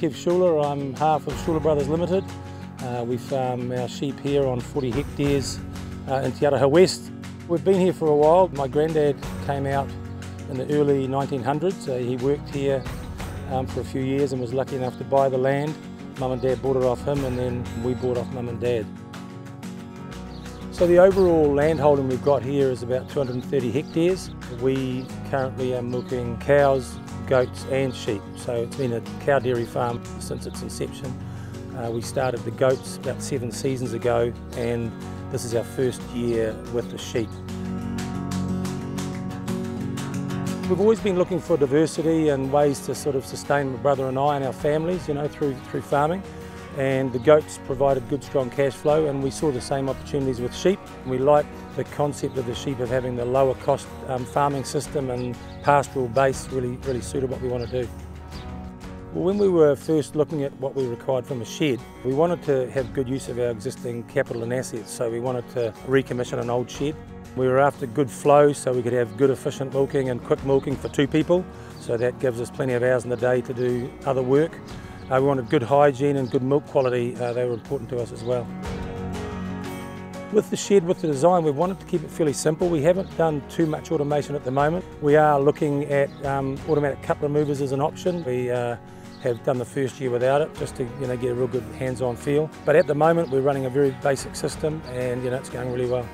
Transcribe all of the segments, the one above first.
Kev Schuler. I'm half of Schuler Brothers Limited. Uh, we farm our sheep here on 40 hectares uh, in Te Aroha West. We've been here for a while. My granddad came out in the early 1900s. Uh, he worked here um, for a few years and was lucky enough to buy the land. Mum and Dad bought it off him and then we bought off Mum and Dad. So the overall land holding we've got here is about 230 hectares. We currently are milking cows, goats and sheep. So it's been a cow dairy farm since its inception. Uh, we started the goats about seven seasons ago and this is our first year with the sheep. We've always been looking for diversity and ways to sort of sustain my brother and I and our families, you know, through, through farming. And the goats provided good strong cash flow and we saw the same opportunities with sheep. We like the concept of the sheep of having the lower cost um, farming system and pastoral base really, really suited what we want to do. Well, when we were first looking at what we required from a shed, we wanted to have good use of our existing capital and assets, so we wanted to recommission an old shed. We were after good flow so we could have good efficient milking and quick milking for two people, so that gives us plenty of hours in the day to do other work. Uh, we wanted good hygiene and good milk quality, uh, they were important to us as well. With the shed, with the design, we wanted to keep it fairly simple. We haven't done too much automation at the moment. We are looking at um, automatic cup removers as an option. We uh, have done the first year without it just to you know get a real good hands-on feel. But at the moment we're running a very basic system and you know it's going really well.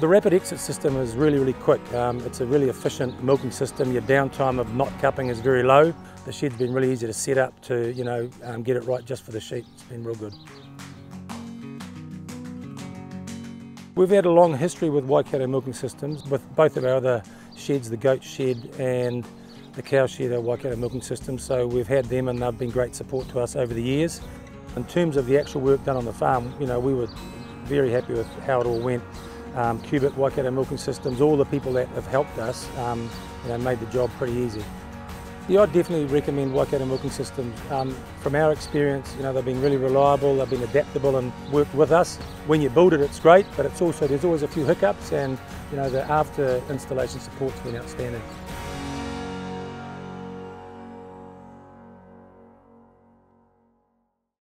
The rapid exit system is really, really quick. Um, it's a really efficient milking system. Your downtime of not cupping is very low. The shed's been really easy to set up to, you know, um, get it right just for the sheep. It's been real good. We've had a long history with Waikato milking systems with both of our other sheds, the goat shed and the cow shed are Waikato milking systems, so we've had them and they've been great support to us over the years. In terms of the actual work done on the farm, you know, we were very happy with how it all went. Um, Cubic, Waikato milking systems, all the people that have helped us, um, you know, made the job pretty easy. Yeah, I'd definitely recommend Waikato milking systems. Um, from our experience, you know, they've been really reliable, they've been adaptable and worked with us. When you build it, it's great, but it's also, there's always a few hiccups and, you know, the after installation support's been outstanding.